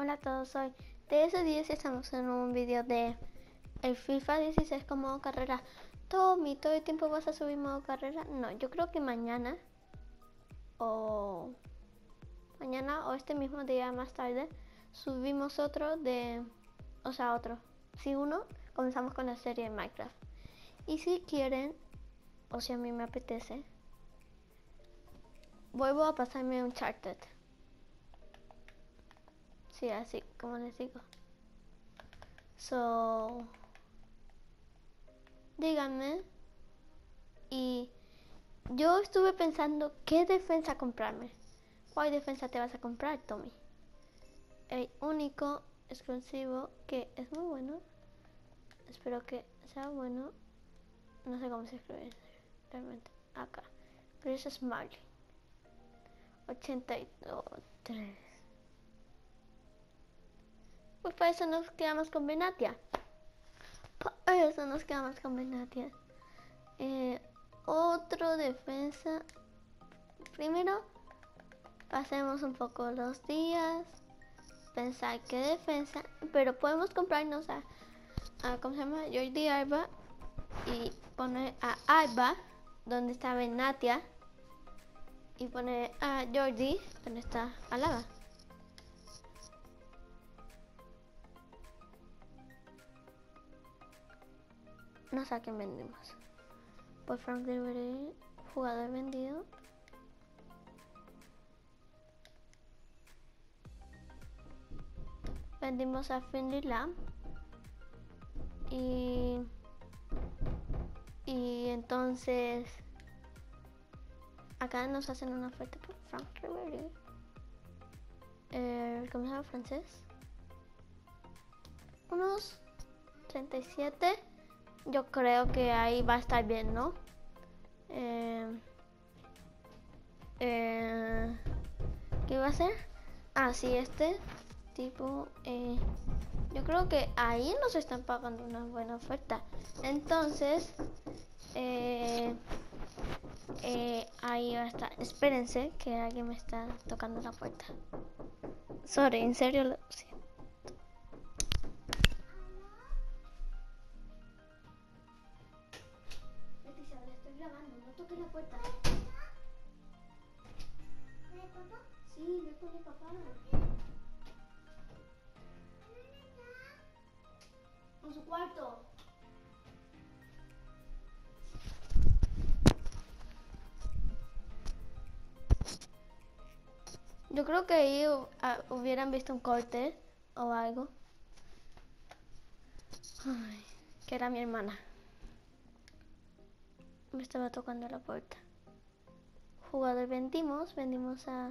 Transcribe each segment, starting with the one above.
Hola a todos, soy DS10 y estamos en un vídeo de el FIFA 16 con modo carrera. Tommy, ¿todo el tiempo vas a subir modo carrera? No, yo creo que mañana o mañana o este mismo día más tarde subimos otro de, o sea, otro. Si uno, comenzamos con la serie de Minecraft. Y si quieren, o si a mí me apetece, vuelvo a pasarme un charted. Sí, así, como les digo. So, díganme. Y yo estuve pensando qué defensa comprarme. ¿Cuál defensa te vas a comprar, Tommy? El único exclusivo que es muy bueno. Espero que sea bueno. No sé cómo se escribe realmente. Acá. Chris Smiley. 83. Pues para eso nos quedamos con Benatia. Por eso nos quedamos con Benatia. Eh, otro defensa. Primero, pasemos un poco los días. Pensar qué defensa. Pero podemos comprarnos a, a ¿cómo se llama? Jordi Alba. Y poner a Alba, donde está Benatia. Y poner a Jordi, donde está Alaba. No sé a quién vendimos. Por Frank Ribery, jugador vendido. Vendimos a Finley Lamb. Y. Y entonces. Acá nos hacen una oferta por Frank Ribery. El comisario francés. Unos 37 yo creo que ahí va a estar bien, ¿no? Eh, eh, ¿Qué va a ser? Ah, sí, este tipo... Eh, yo creo que ahí nos están pagando una buena oferta. Entonces, eh, eh, ahí va a estar. Espérense que alguien me está tocando la puerta. Sorry, en serio lo siento. En su cuarto. Yo creo que ahí ah, hubieran visto un corte o algo. Ay, que era mi hermana. Me estaba tocando la puerta. Jugador vendimos, vendimos a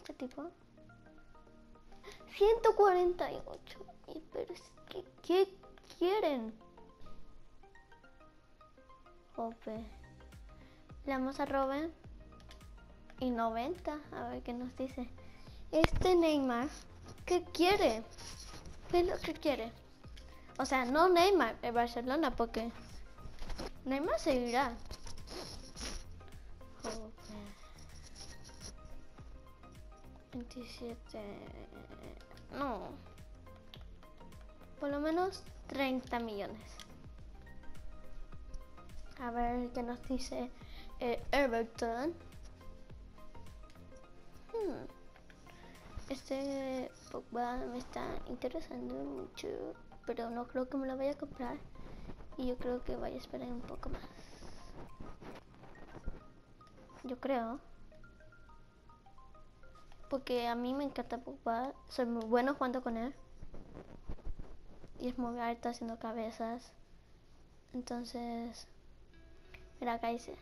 este tipo. 148. Y pero es que, ¿qué quieren? Jope. Le damos a Robin. Y 90. A ver qué nos dice. Este Neymar. ¿Qué quiere? ¿Qué es lo que quiere? O sea, no Neymar de Barcelona porque Neymar seguirá. 27. No. Por lo menos 30 millones. A ver qué nos dice eh, Everton. Hmm. Este Pogba me está interesando mucho, pero no creo que me lo vaya a comprar. Y yo creo que vaya a esperar un poco más. Yo creo. Porque a mí me encanta Pogba. Soy muy bueno jugando con él. Y es muy alto haciendo cabezas. Entonces, mira acá dice,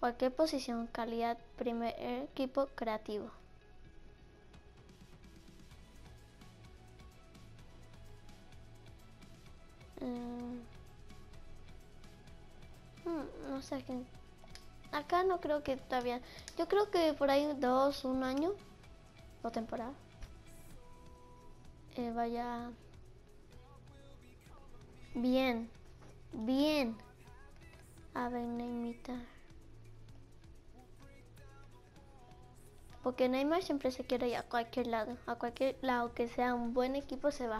cualquier posición, calidad, primer equipo, creativo. Mm. Mm, no sé qué. Acá no creo que todavía. Yo creo que por ahí dos, un año o temporada. Eh, vaya bien, bien. A ver, Neymita. Porque Neymar siempre se quiere ir a cualquier lado. A cualquier lado que sea un buen equipo se va.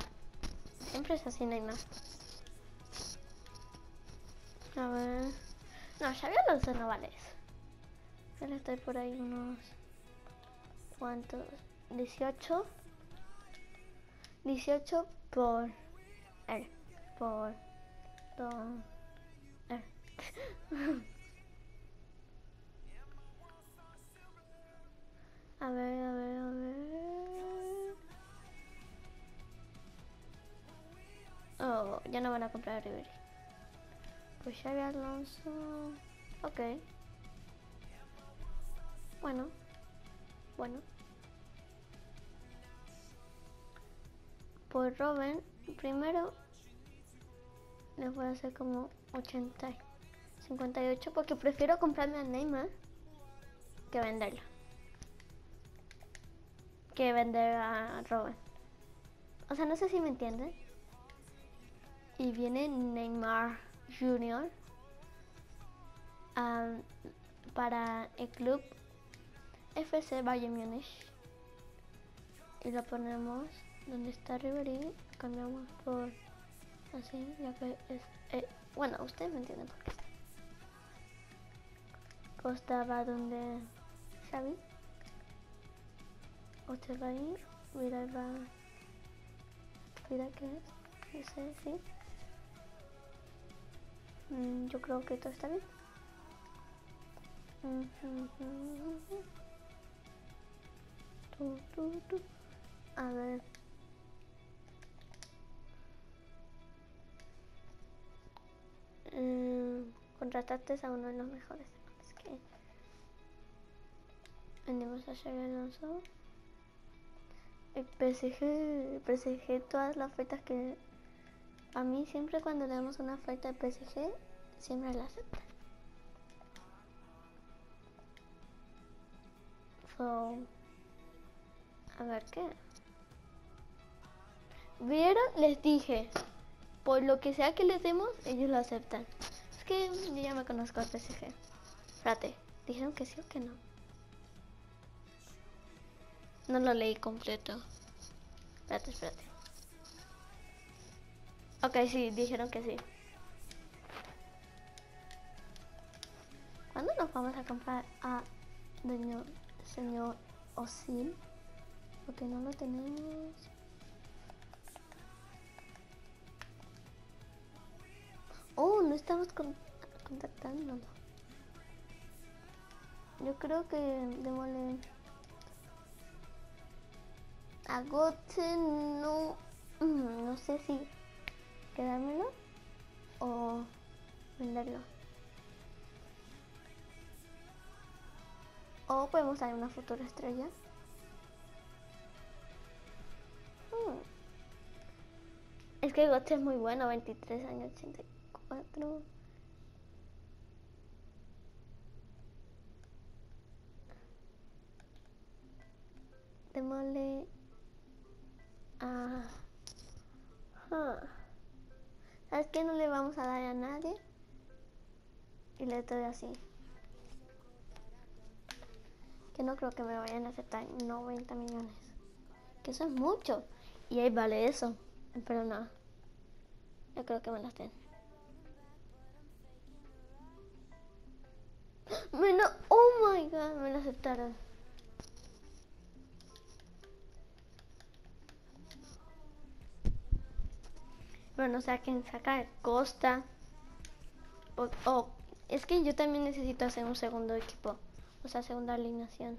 Siempre es así Neymar. A ver. No, Xavi Alonso no vale eso. Él estoy por ahí unos... ¿Cuántos? 18. 18 por... él. Por... Don... él. A ver, a ver, a ver. Oh, ya no van a comprar a Ribery. Pues Xavi Alonso. Ok. Bueno. Bueno. Pues Robin, primero les voy a hacer como 80, 58 porque prefiero comprarme a Neymar que venderlo que vender a Robin. O sea, no sé si me entienden. Y viene Neymar Jr. Um, para el club FC Bayern Munich. Y lo ponemos donde está Ribery. Cambiamos por así, ya que es. Eh, bueno, ustedes me entienden por qué. Costa va donde Xavi. Usted va a ir, mira, va. Mira qué es, no sé, sí. Mm, yo creo que todo está bien. Tu, tu, tu. A ver. Mm, contrataste a uno de los mejores. Es que venimos a Xavi Alonso. El PSG, PSG, todas las ofertas que a mí siempre cuando le damos una oferta de PSG, siempre la aceptan. So, a ver qué. ¿Vieron? Les dije, por lo que sea que les demos, ellos lo aceptan. Es que yo ya me conozco al PSG. Espérate, ¿dijeron que sí o que no? No lo leí completo. Espérate, espérate. Ok, sí, dijeron que sí. ¿Cuándo nos vamos a comprar a señor, señor Osil? Porque no lo tenemos. Oh, no estamos con contactándolo. Yo creo que démosle a no, mm, no sé si quedármelo o venderlo. O podemos dar una futura estrella. Mm. Es que Gotze es muy bueno, 23 años, 84. Démosle Ah. ¿Sabes qué? No le vamos a dar a nadie. Y le doy así. Que no creo que me vayan a aceptar 90 millones. Que eso es mucho. Y ahí vale eso. Pero no. Yo creo que me las den. Bueno, oh my god, me lo aceptaron. Bueno, o sea, quien saca Costa. O, es que yo también necesito hacer un segundo equipo. O sea, segunda alineación.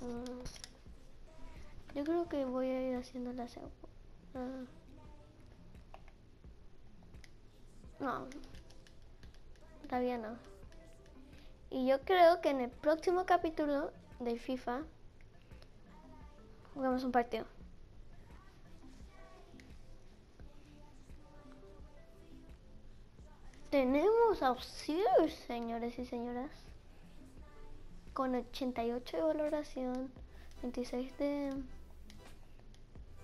Mm. yo creo que voy a ir haciendo la segunda. Ah. No. Todavía no. Y yo creo que en el próximo capítulo de FIFA jugamos un partido. Tenemos a señores y señoras. Con 88 de valoración, 26 de,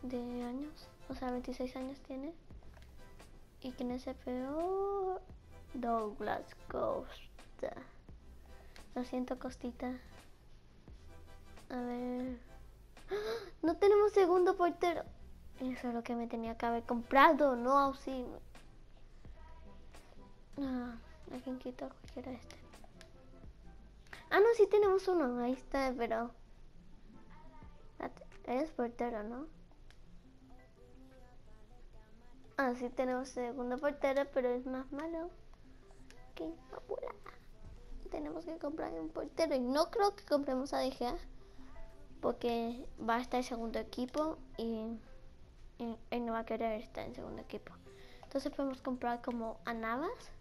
de años, o sea, 26 años tiene. Y quién es el peor, Douglas Costa. Lo siento, Costita. A ver. ¡Ah! No tenemos segundo portero. Eso es lo que me tenía que haber comprado, no auxilio. Ah, alguien quita cualquiera este. Ah, no, sí tenemos uno. Ahí está, pero. Es portero, ¿no? Ah, sí tenemos segundo portero, pero es más malo que Tenemos que comprar un portero y no creo que compremos a DGA porque va a estar en segundo equipo y, él no va a querer estar en segundo equipo. Entonces podemos comprar como a Navas.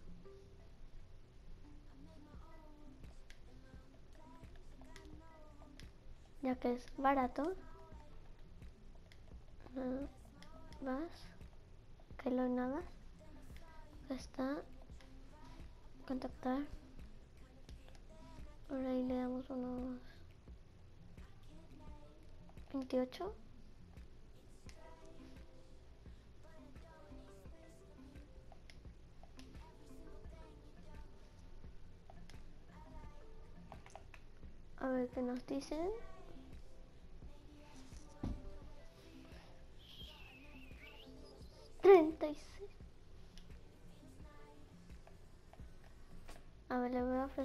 Ya que es barato. Más. Que lo Navas. está. Contactar. Ahora ahí le damos unos 28. A ver qué nos dicen.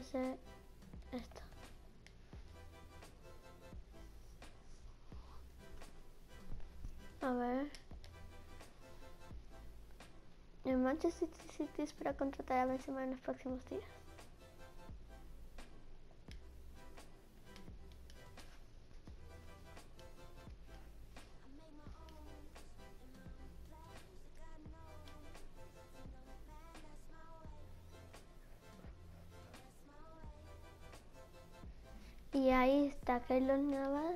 Ofrecer esto. A ver. El Manchester City espera contratar a Benzema en los próximos días. Está Keylor Navas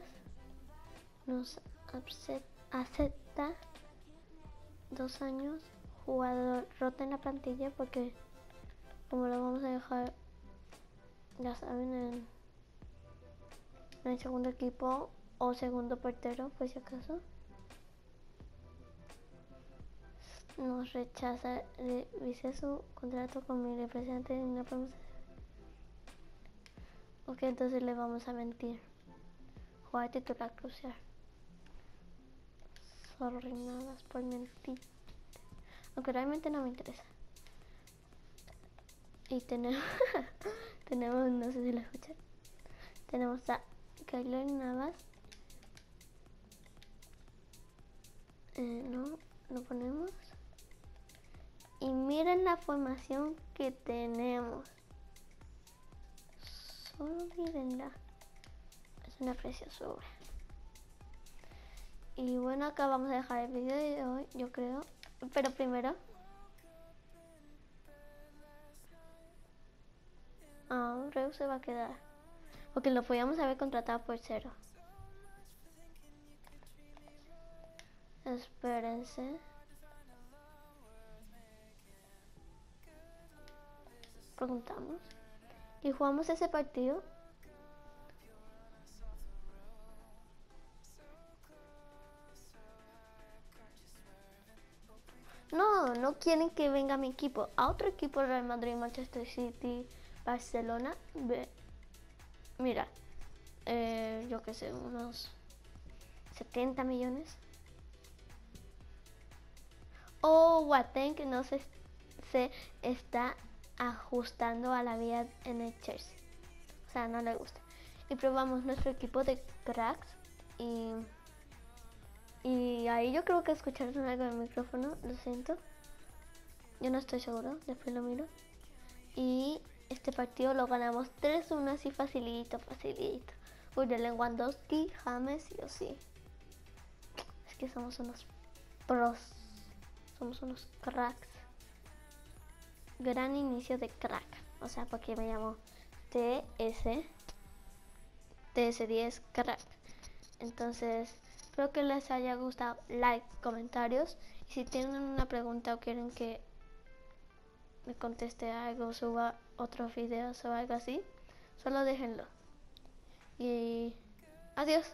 nos acepta dos años jugador rota en la plantilla porque como lo vamos a dejar ya saben en, el segundo equipo o segundo portero pues si acaso nos rechaza dice su contrato con mi representante y no podemos Ok, entonces le vamos a mentir. Jugar titular crucial. Sorry, nada por mentir. Aunque realmente no me interesa. Y tenemos, tenemos, no sé si lo escuchan. Tenemos a Kyler Navas. Eh, no, lo ponemos. Y miren la formación que tenemos. Solo. Es una preciosura. Y bueno, acá vamos a dejar el vídeo de hoy, yo creo. Pero primero... Ah, Reu se va a quedar. Porque lo podíamos haber contratado por cero. Espérense. Preguntamos. Y jugamos ese partido. No, no quieren que venga mi equipo. A otro equipo, Real Madrid, Manchester City, Barcelona. Mira, eh, yo que sé, unos 70 millones. O Waten, que no se, se está ajustando a la vida en el Chelsea. O sea, no le gusta. Y probamos nuestro equipo de cracks y, y ahí yo creo que escucharon algo del micrófono, lo siento. Yo no estoy seguro, después lo miro. Y este partido lo ganamos 3-1 así facilito, facilito. Uy, de Lewandowski, James y sí. Es que somos unos pros. Somos unos cracks gran inicio de crack. O sea, porque me llamo TS TS10 crack. Entonces, espero que les haya gustado. Like, comentarios. Y si tienen una pregunta o quieren que me conteste algo, suba otros videos o algo así, solo déjenlo. Y adiós.